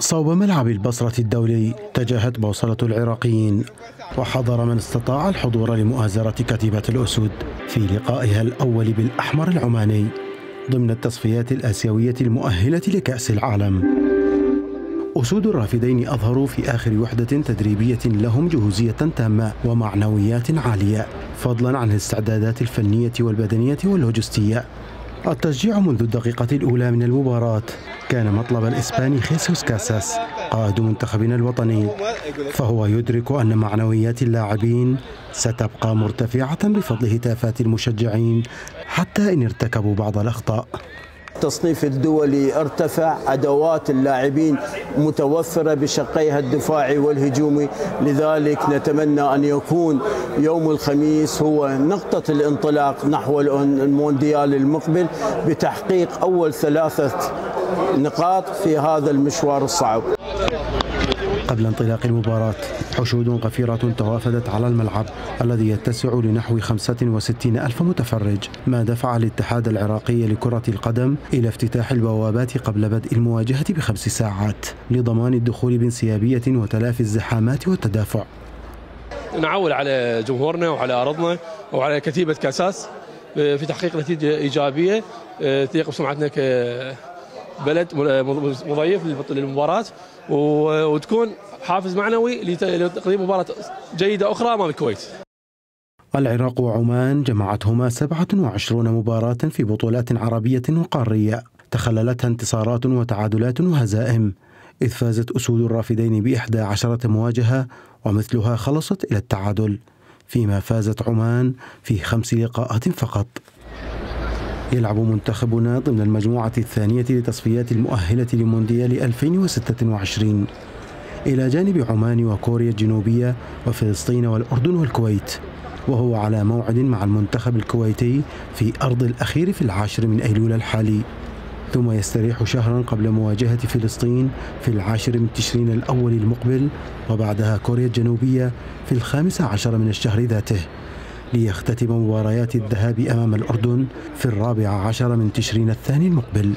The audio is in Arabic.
صوب ملعب البصرة الدولي اتجهت بوصلة العراقيين وحضر من استطاع الحضور لمؤازرة كتيبة الأسود في لقائها الأول بالأحمر العماني ضمن التصفيات الآسيوية المؤهلة لكأس العالم. أسود الرافدين أظهروا في آخر وحدة تدريبية لهم جهوزية تامة ومعنويات عالية فضلا عن الاستعدادات الفنية والبدنية واللوجستية. التشجيع منذ الدقيقة الأولى من المباراة. كان مطلب الإسباني خيسوس كاساس قائد منتخبنا الوطني. فهو يدرك أن معنويات اللاعبين ستبقى مرتفعة بفضل هتافات المشجعين حتى إن ارتكبوا بعض الأخطاء. التصنيف الدولي ارتفع أدوات اللاعبين متوفرة بشقيها الدفاعي والهجومي. لذلك نتمنى أن يكون يوم الخميس هو نقطة الانطلاق نحو المونديال المقبل بتحقيق أول ثلاثة نقاط في هذا المشوار الصعب. قبل انطلاق المباراة. حشود غفيرة توافدت على الملعب الذي يتسع لنحو 65 ألف متفرج ما دفع الاتحاد العراقي لكرة القدم إلى افتتاح البوابات قبل بدء المواجهة بخمس ساعات لضمان الدخول بانسيابية وتلافي الزحامات والتدافع. نعول على جمهورنا وعلى أرضنا وعلى كتيبة كاساس في تحقيق نتيجة إيجابية تليق بسمعتنا كبلد مضيف للمباراة وتكون حافز معنوي لتقديم مباراة جيدة أخرى أمام الكويت. العراق وعمان جمعتهما 27 مباراة في بطولات عربية وقارية تخللتها انتصارات وتعادلات وهزائم. إذ فازت أسود الرافدين بإحدى عشرة مواجهة ومثلها خلصت إلى التعادل. فيما فازت عمان في خمس لقاءات فقط. يلعب منتخبنا ضمن المجموعة الثانية لتصفيات المؤهلة لمونديال 2026 إلى جانب عمان وكوريا الجنوبية وفلسطين والأردن والكويت وهو على موعد مع المنتخب الكويتي في أرض الأخير في العاشر من أيلول الحالي. ثم يستريح شهرا قبل مواجهة فلسطين في العاشر من تشرين الأول المقبل وبعدها كوريا الجنوبية في الخامس عشر من الشهر ذاته. ليختتم مباريات الذهاب أمام الأردن في الرابع عشر من تشرين الثاني المقبل.